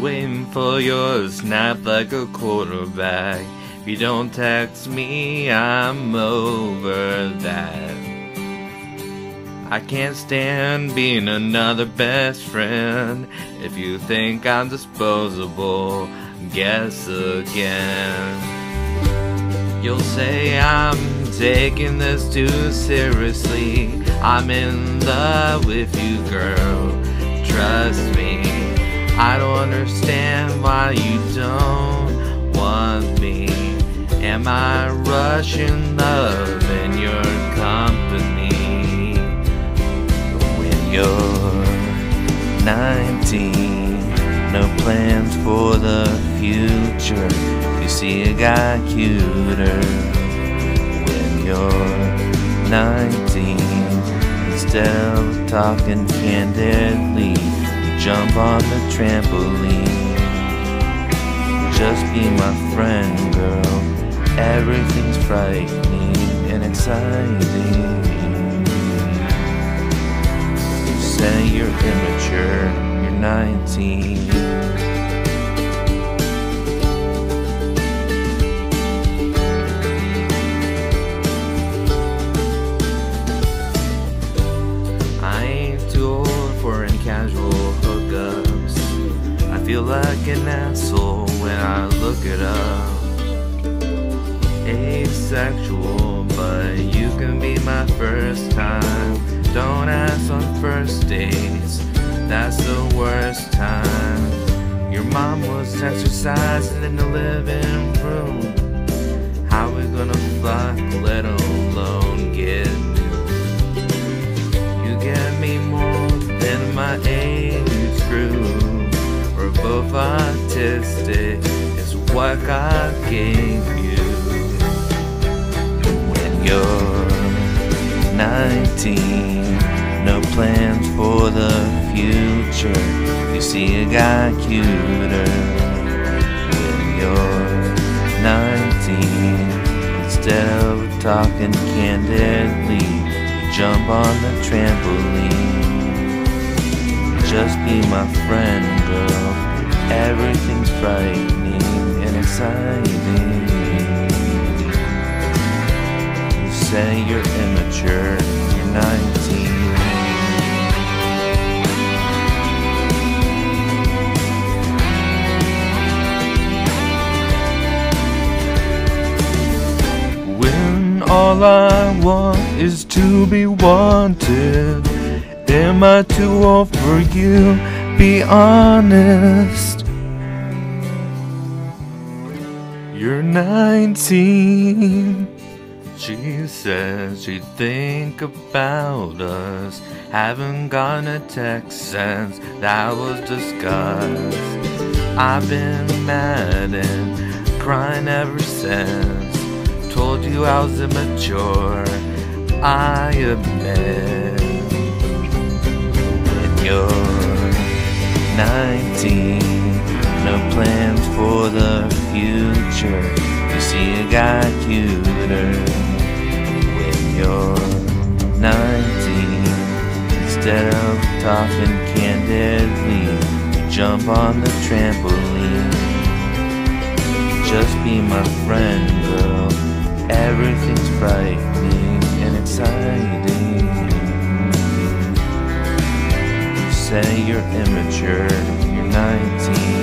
Girl, for your snap like a quarterback. If you don't text me, I'm over that. I can't stand being another best friend. If you think I'm disposable, guess again. You'll say I'm taking this too seriously. I'm in love with you, girl. Trust me. I don't understand why you don't want me. Am I rushing love in your company? When you're 19, no plans for the future. You see a guy cuter. When you're 19, instead of talking candidly, jump on the trampoline. Just be my friend, girl. Everything's frightening and exciting. You say you're immature, you're 19. Hookups. I feel like an asshole when I look it up. Asexual, but you can be my first time. Don't ask on first dates, that's the worst time. Your mom was exercising in the living room. How we gonna fuck, let alone get you get me more than my age group. We're both autistic, is what God gave you. When you're 19, no plans for the future. You see a guy cuter. When you're 19, instead of talking candidly, you jump on the trampoline. Just be my friend, girl. Everything's frightening and exciting. You say you're immature, you're 19. When all I want is to be wanted. Am I too old for you? Be honest. You're 19. She says she'd think about us. Haven't gotten a text since that was discussed. I've been mad and crying ever since. Told you I was immature, I admit. You see a guy cuter. When you're 19, instead of talking candidly, you jump on the trampoline. Just be my friend, girl. Everything's frightening and exciting. You say you're immature, you're 19.